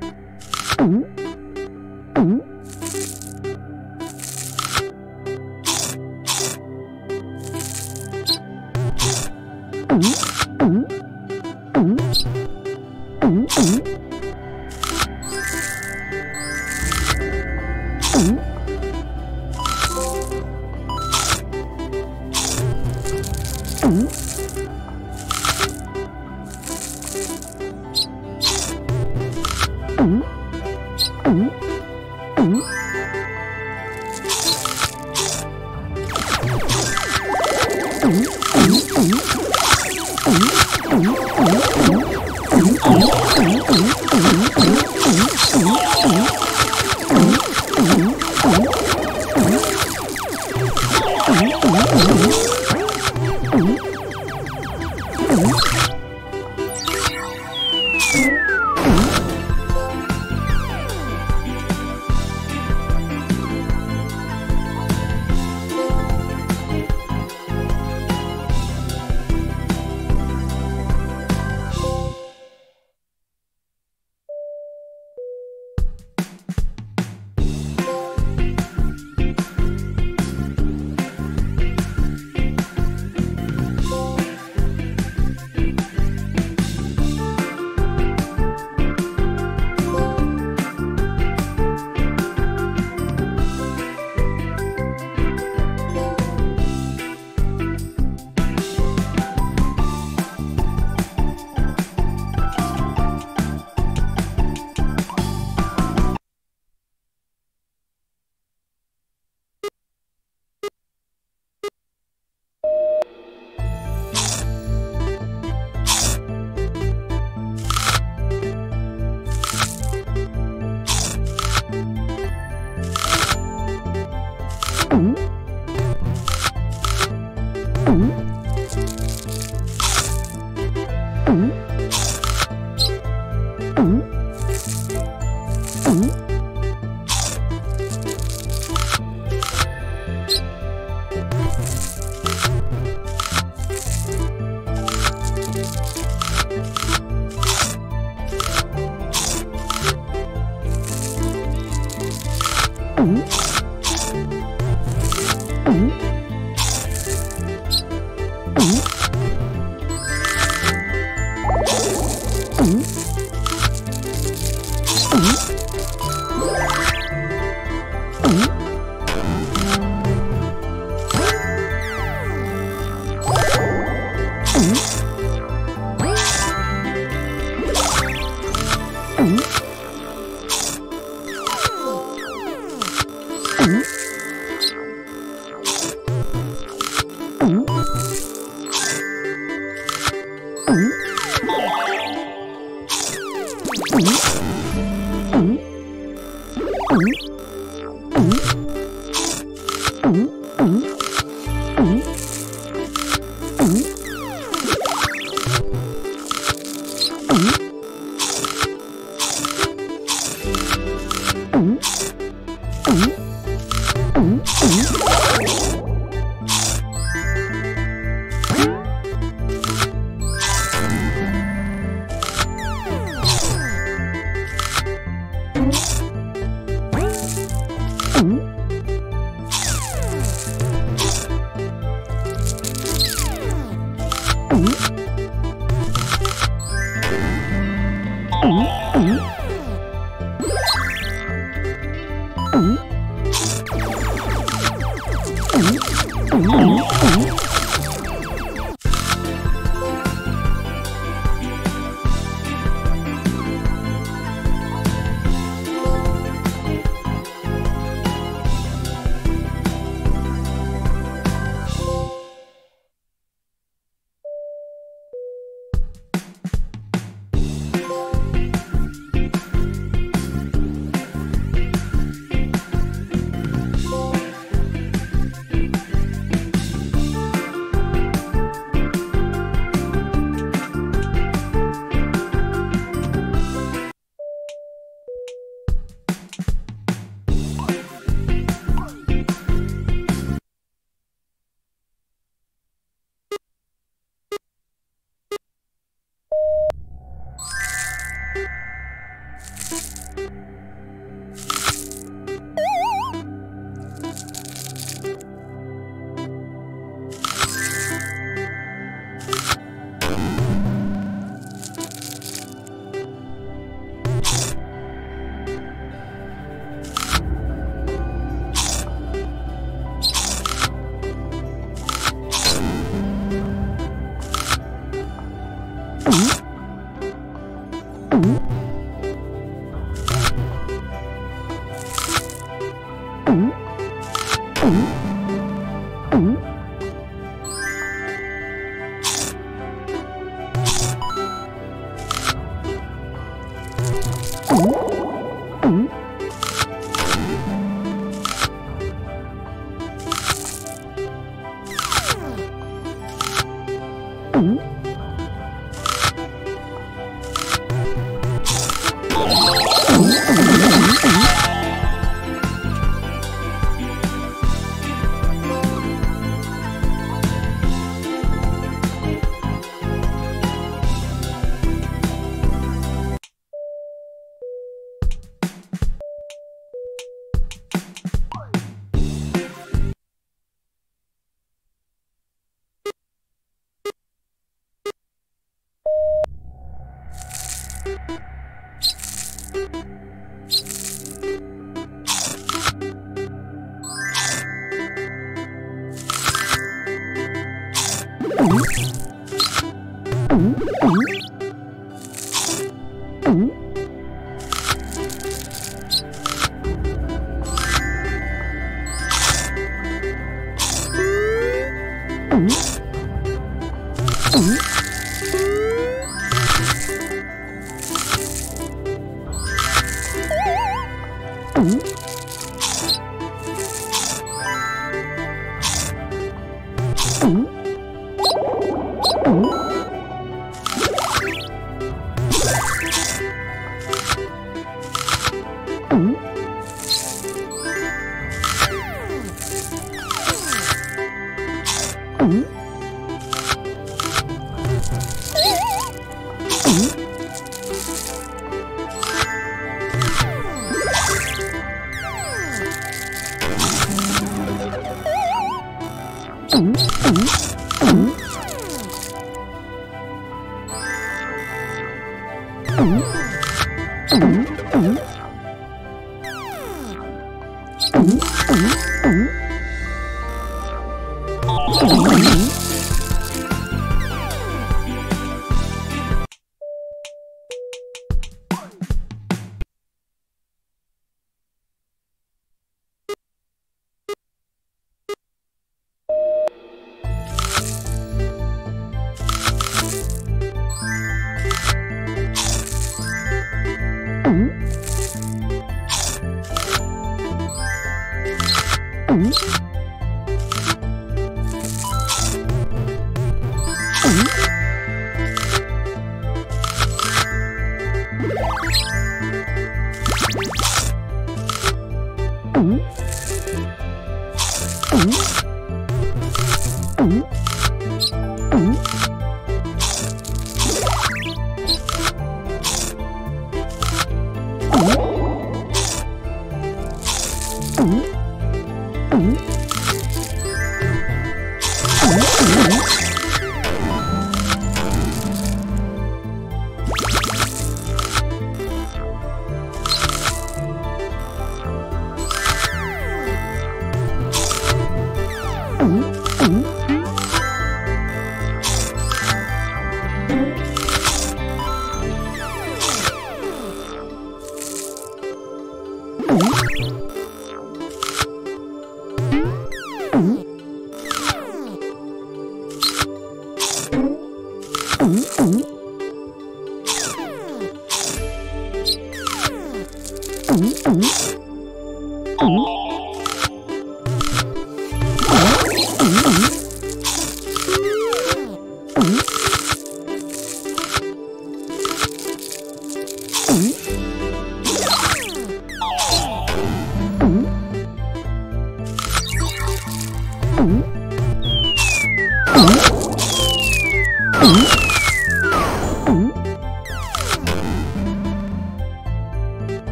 Mm-hmm. Ooh. Mm-hmm. Mm-hmm. ん？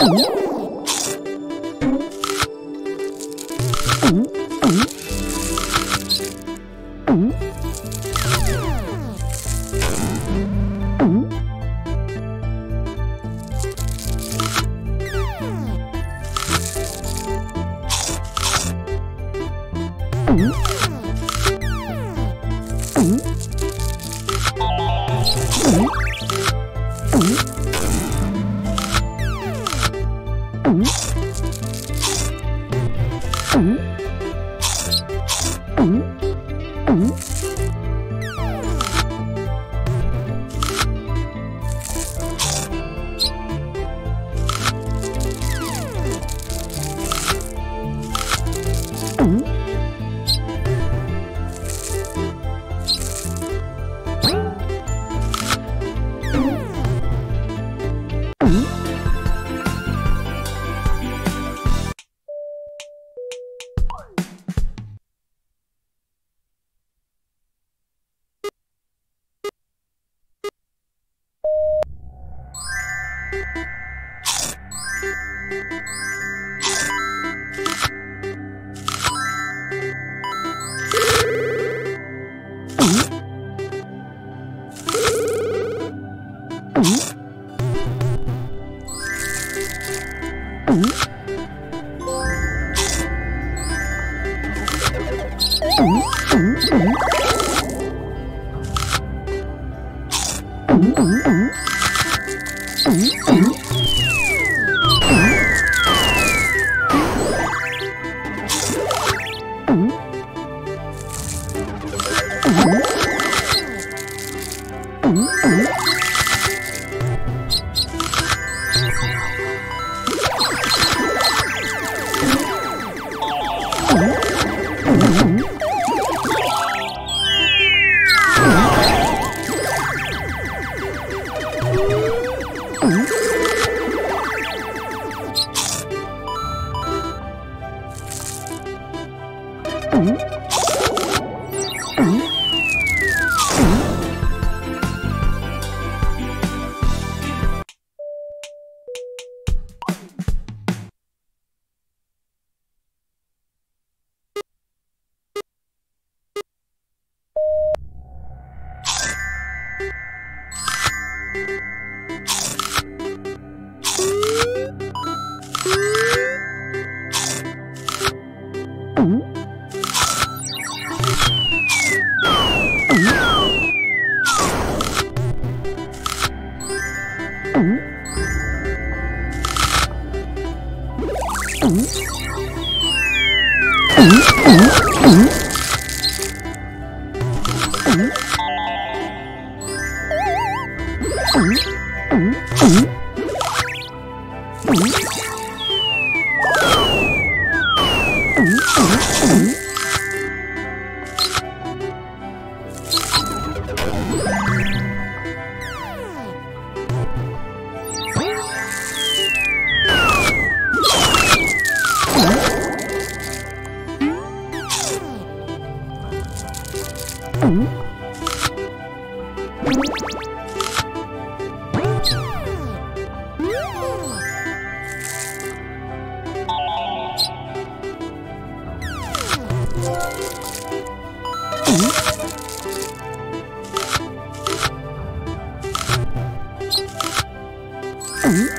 嗯 Mm-hmm.